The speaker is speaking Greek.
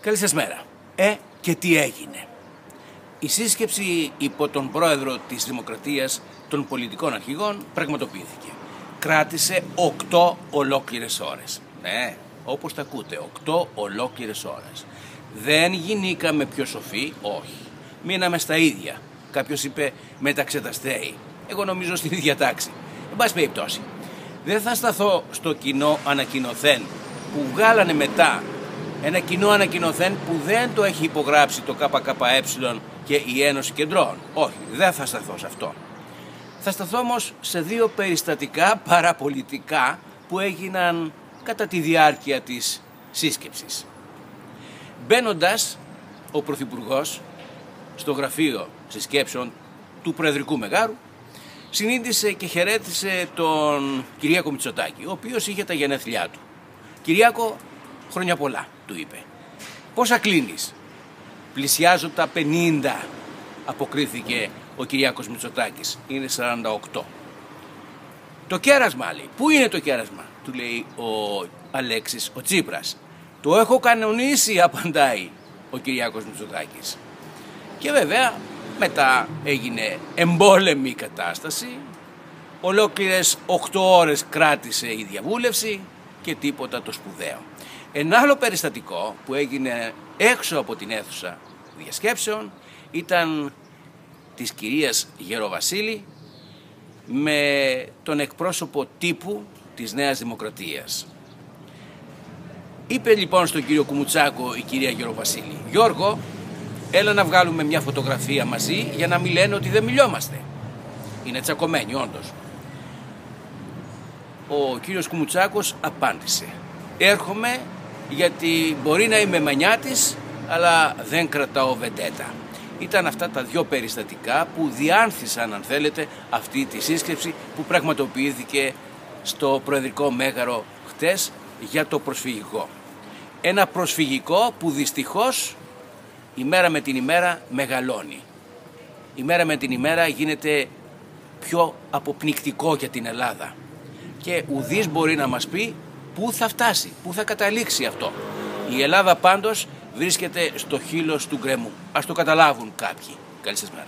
Καλή σας μέρα. Ε, και τι έγινε; Η σύσκεψη υπό τον πρόεδρο της Δημοκρατίας των πολιτικών αρχηγών πραγματοποιήθηκε. Κράτησε 8 ολόκληρες ώρες. Ναι, όπως τα ακούτε, 8 ολόκληρες ώρες. Δεν γινήκαμε πιο σοφοί, όχι. Μείναμε στα ίδια. Κάποιος είπε μεταξεταστέοι. Εγώ νομίζω στην ίδια τάξη. Εν πάση περιπτώσει, δεν θα σταθώ στο κοινό ανακοινωθέν που βγάλανε μετά ένα κοινό ανακοινωθέν που δεν το έχει υπογράψει το ΚΚΕ και η Ένωση Κεντρών. Όχι, δεν θα σταθώ σε αυτό. Θα σταθώ όμως σε δύο περιστατικά παραπολιτικά που έγιναν κατά τη διάρκεια της σύσκεψης. Μπαίνοντας ο Πρωθυπουργός στο γραφείο συσκέψεων του Προεδρικού Μεγάρου, συνήντησε και χαιρέτησε τον Κυριάκο Μητσοτάκη, ο οποίος είχε τα γενέθλιά του. Κυριάκο, χρόνια πολλά, του είπε. Πόσα κλείνεις; Πλησιάζω τα 50, αποκρίθηκε ο Κυριάκος Μητσοτάκης. Είναι 48. Το κέρασμα, λέει. Πού είναι το κέρασμα, του λέει ο Αλέξης, ο Τσίπρας. Το έχω κανονίσει, απαντάει ο Κυριάκος Μητσοτάκης. Και βέβαια μετά έγινε εμπόλεμη κατάσταση, ολόκληρες 8 ώρες κράτησε η διαβούλευση και τίποτα το σπουδαίο. Ένα άλλο περιστατικό που έγινε έξω από την αίθουσα διασκέψεων ήταν της κυρίας Γεροβασίλη με τον εκπρόσωπο τύπου της Νέας Δημοκρατίας. Είπε λοιπόν στον κύριο Κουμουτσάκο η κυρία Γεροβασίλη «Γιώργο, έλα να βγάλουμε μια φωτογραφία μαζί για να μην λένε ότι δεν μιλιόμαστε». Είναι τσακωμένοι όντως. Ο κύριος Κουμουτσάκος απάντησε «Έρχομαι γιατί μπορεί να είμαι μανιάτης αλλά δεν κρατάω βεντέτα». Ήταν αυτά τα δυο περιστατικά που διάνθησαν αν θέλετε αυτή τη σύσκεψη που πραγματοποιήθηκε στο Προεδρικό Μέγαρο χτες για το προσφυγικό. Ένα προσφυγικό που δυστυχώς η μέρα με την ημέρα μεγαλώνει. Η μέρα με την ημέρα γίνεται πιο αποπνικτικό για την Ελλάδα. Και ουδής μπορεί να μας πει πού θα φτάσει, πού θα καταλήξει αυτό. Η Ελλάδα πάντως βρίσκεται στο χείλος του γκρεμού. Ας το καταλάβουν κάποιοι. Καλή σας μέρα.